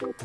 Thank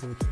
Thank